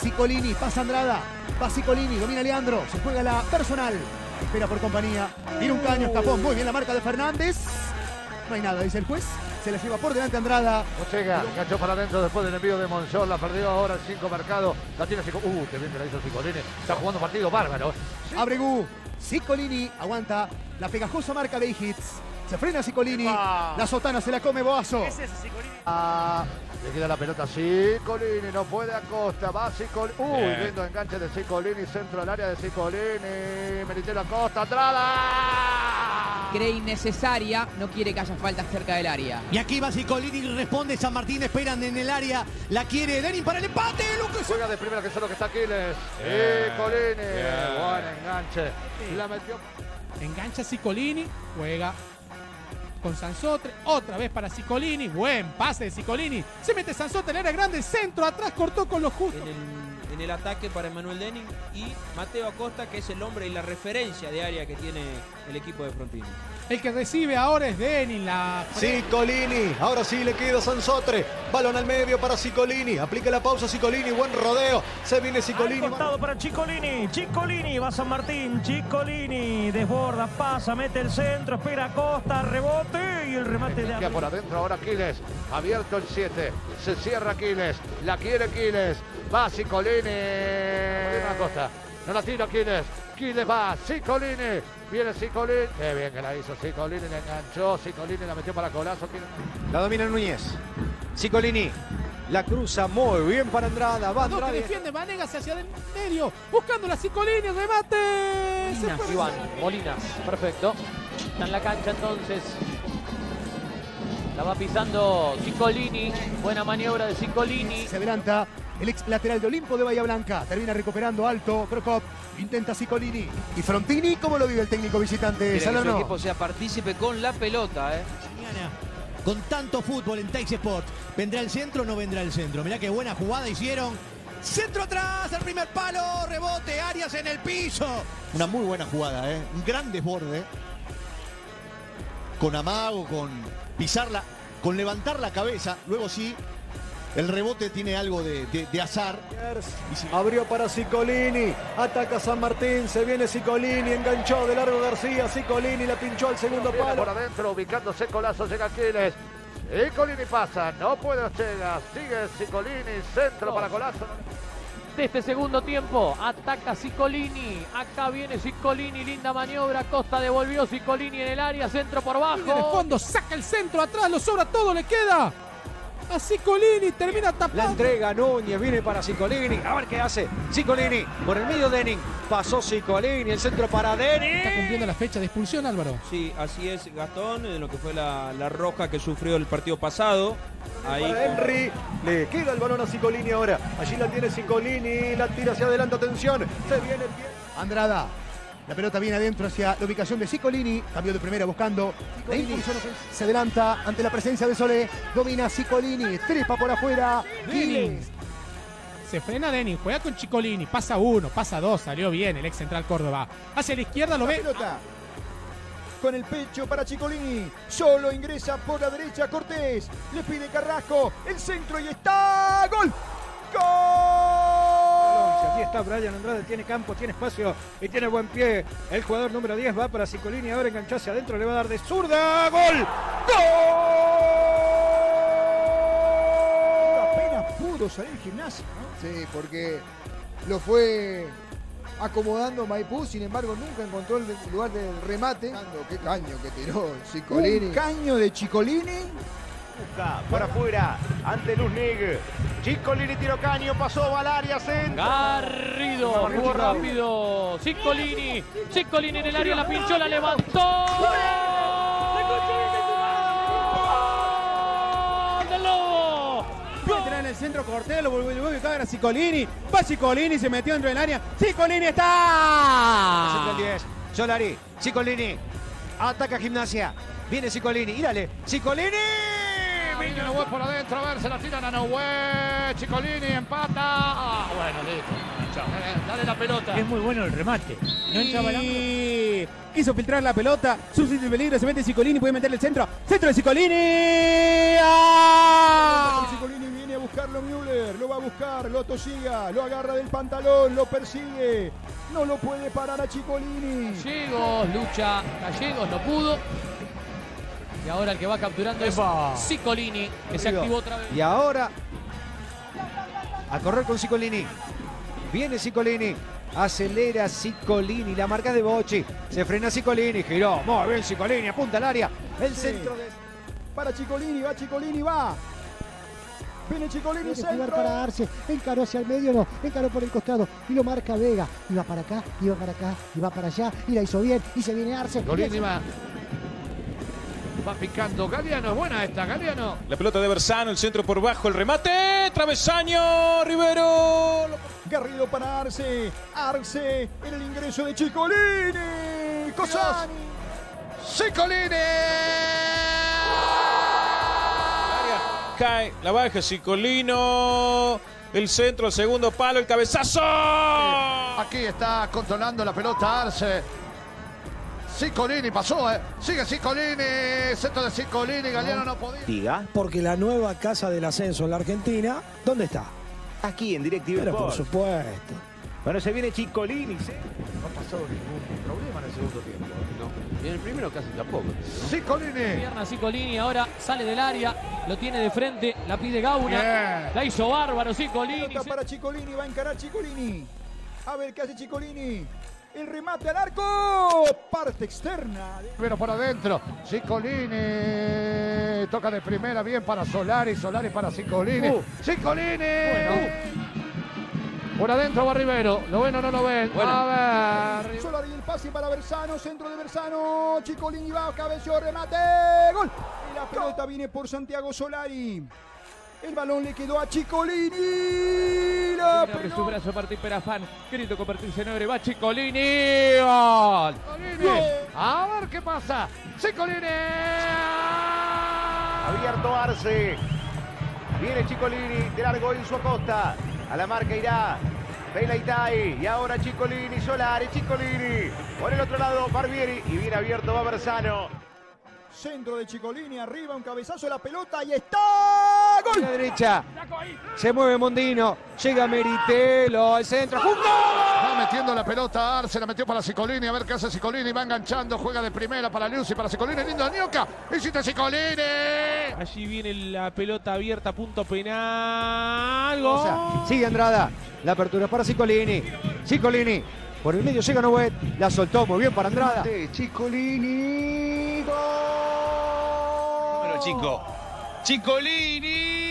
Cicolini, pasa Andrada. Va Cicolini, domina Leandro. Se juega la personal. Espera por compañía. Viene un caño, escapó. Muy bien la marca de Fernández. No hay nada, dice el juez. Se la lleva por delante Andrada. Ochega, enganchó para adentro después del envío de Monzón. La perdió ahora el 5 marcado. La tiene Cico. Uh, qué bien que la hizo Cicolini. Está jugando partido bárbaro. Abregu. Cicolini aguanta la pegajosa marca de hits. Se frena Cicolini. La sotana se la come Boazo. ¿Qué es ese Cicolini? Ah, le queda la pelota Cicolini, no puede Acosta, va Cicolini. Uy, Bien. lindo enganche de Cicolini, centro al área de Cicolini. Meritero Acosta, Andrada. Cree innecesaria, no quiere que haya falta cerca del área. Y aquí va Cicolini, responde San Martín, esperan en el área, la quiere Denin para el empate, Lucas. Juega de primera que es lo que está Aquiles. Cicolini, buen enganche. La metió. Engancha Cicolini, juega con Sansotre, otra vez para Cicolini, buen pase de Cicolini, se mete Sansotre área grande, centro, atrás cortó con lo justo. En el, ataque para Emanuel Denning y Mateo Acosta, que es el hombre y la referencia de área que tiene el equipo de Frontini. El que recibe ahora es Denin, la Cicolini, ahora sí le queda Sansotre, balón al medio para Cicolini, aplica la pausa Cicolini, buen rodeo, se viene Cicolini. Al costado para Chicolini. Chicolini va San Martín. Chicolini desborda, pasa, mete el centro, espera Costa, rebote y el remate de Ya por adentro ahora Aquiles. Abierto el 7. Se cierra Aquiles. La quiere Aquiles. Va Cicolini. Viene Acosta. No la tira Aquiles. Aquiles va. Cicolini. Viene Cicolini. Qué bien que la hizo Cicolini. Le enganchó. Cicolini la metió para colazo. La domina Núñez. Cicolini. La cruza muy bien para Andrada. Va dos que Andrada. defiende, Vanegas hacia el medio, buscando la Cicolini, remate. Fue. Iván Molinas, perfecto. Está en la cancha entonces. La va pisando Cicolini. Buena maniobra de Cicolini. Se adelanta el ex lateral de Olimpo de Bahía Blanca. Termina recuperando alto. Procop intenta Cicolini. Y Frontini, ¿cómo lo vive el técnico visitante? Quiere que su equipo sea partícipe con la pelota, ¿eh? Mañana, Con tanto fútbol en Tex Sport, ¿vendrá el centro o no vendrá el centro? Mirá qué buena jugada hicieron. Centro atrás, el primer palo, rebote, Arias en el piso. Una muy buena jugada, ¿eh? Un gran desborde. Con amago, con pisarla, con levantar la cabeza. Luego sí, el rebote tiene algo de, de- de azar. Abrió para Cicolini, ataca San Martín, se viene Cicolini, enganchó de largo García, Cicolini la pinchó al segundo Viene por palo. adentro. Ubicándose colazo. Llega Aquiles. Cicolini pasa. No puede Ochega. Sigue Cicolini. Centro para colazo. De este segundo tiempo ataca Cicolini. Acá viene Cicolini. Linda maniobra. Costa devolvió Cicolini en el área. Centro por bajo. fondo, saca el centro atrás, lo sobra todo, le queda. A Cicolini, termina La tapando. entrega Núñez, viene para Cicolini, a ver qué hace. Cicolini, por el medio Denin, pasó Cicolini, el centro para Está Denin. cumpliendo la fecha de expulsión, Álvaro. Sí, así es Gastón, en lo que fue la, la roja que sufrió el partido pasado. Ahí Para Henry, le queda el balón a Cicolini ahora. Allí la tiene Cicolini, la tira hacia adelante, atención. Se viene el pie. Andrada. La pelota viene adentro hacia la ubicación de Cicolini. Cambio de primera buscando. Ofensiva. Se adelanta ante la presencia de Sole. Domina Cicolini. Trepa por afuera. Se frena Denin, juega con Chicolini, pasa uno, pasa dos, salió bien el ex central Córdoba. Hacia la izquierda lo ve. pelota. Con el pecho para Chicolini. Solo ingresa por la derecha Cortés. Le pide Carrasco. El centro y está. ¡Gol! ¡Gol! Allí está Brian Andrade, tiene campo, tiene espacio y tiene buen pie. El jugador número 10 va para Cicolini, ahora enganchó hacia adentro, le va a dar de zurda. ¡Gol! Apenas pudo salir gimnasio, ¿no? Sí, porque lo fue acomodando Maipú, sin embargo nunca encontró el lugar del remate. Qué caño que tiró Cicolini. Un caño de Chicolini. Busca por afuera, ante Luznig. Cicolini tiró caño, pasó Valaria, centro. Garrido, jugó rápido. Cicolini. Cicolini en el área, la pinchó, la levantó. En el centro Cortés, lo volvió a ubicar a Cicolini. Va Cicolini, se metió dentro del área. ¡Cicolini está! Centro el 10. Solari, Cicolini. Ataca Gimnasia. Viene Cicolini. Y dale. Cicolini. Viña Nohue por adentro, a ver, se la tiran a Nohue. Chicolini empata. Ah, bueno, listo. Chao. Eh, Dale la pelota. Es muy bueno el remate. No entraba y... Quiso filtrar la pelota. Subsiste el peligro. Se mete Cicolini. Puede meterle el centro. Centro de Cicolini. ¡Ah! Cicolini viene a buscar buscarlo Müller, lo va a buscar, lo tosiga, lo agarra del pantalón, lo persigue. No lo puede parar a Chicolini. Gallegos, lucha Gallegos, no pudo. Y ahora el que va capturando es Cicolini, que se activó otra vez. Y ahora a correr con Cicolini. Viene Cicolini. Acelera Cicolini. La marca de Bochi. Se frena Cicolini. Giró. Muy bien Cicolini. Apunta al área. El Sí. centro de... Para Chicolini, va Chicolini, va. Viene Chicolini, centro. para Arce, encaró hacia el medio, no, encaró por el costado y lo marca Vega. Y va para acá, y va para acá, y va para allá, y la hizo bien, y se viene Arce. Golini va. Va picando. Galeano, es buena esta, Galeano. La pelota de Bersano, el centro por bajo, el remate. Travesaño, Rivero. Garrido para Arce. Arce en el ingreso de Chicolini. Cosani. Cicolini. Cae, la baja Cicolino. El centro, el segundo palo, el cabezazo. Aquí está controlando la pelota Arce. Cicolini pasó, ¿eh? Sigue Cicolini. Centro de Cicolini. Galeano no podía. Diga. Porque la nueva casa del ascenso en la Argentina, ¿dónde está? Aquí en DirecTV Pero por supuesto. Bueno, se viene Chicolini. No ha pasado ningún problema en el segundo tiempo. ¿eh? Y en el primero casi tampoco. Cicolini. Pierna Cicolini, ahora sale del área, lo tiene de frente, la pide Gauna. Bien. La hizo bárbaro Cicolini. Pelota para Chicolini, va a encarar Chicolini. A ver qué hace Chicolini. El remate al arco. Parte externa. Pero por adentro, Cicolini. Toca de primera, bien para Solari. Solari para Cicolini. Uh. Cicolini. Por adentro va Rivero. ¿Lo ven o no lo ven? A ver. Solari el pase para Bersano, centro de Bersano. Chicolini va, cabeció, remate. Gol. Y la pelota viene por Santiago Solari. El balón le quedó a Chicolini. La Abre su brazo Martín Perafán, queriendo convertirse en. Va Chicolini. Gol. A ver qué pasa. Cicolini. Abierto Arce. Viene Chicolini de largo en su acosta. A la marca irá Vela Itai. Y ahora Chicolini, Solari, Chicolini. Por el otro lado, Barbieri. Y bien abierto va Bersano. Centro de Chicolini, arriba, un cabezazo, la pelota y está. ¡Gol! la derecha. Se mueve Mondino. Llega Meritelo al centro. ¡Junto! Va metiendo la pelota Arce, la metió para Cicolini. A ver qué hace Cicolini. Va enganchando, juega de primera para Liuzzi, para Cicolini. Lindo Nioca. Hiciste Cicolini. Allí viene la pelota abierta, punto penal. Gol. Sigue Andrada. La apertura para Cicolini. Cicolini. Por el medio llega Novet. La soltó muy bien para Andrada. Chicolini. Gol. Bueno, chico. Chicolini.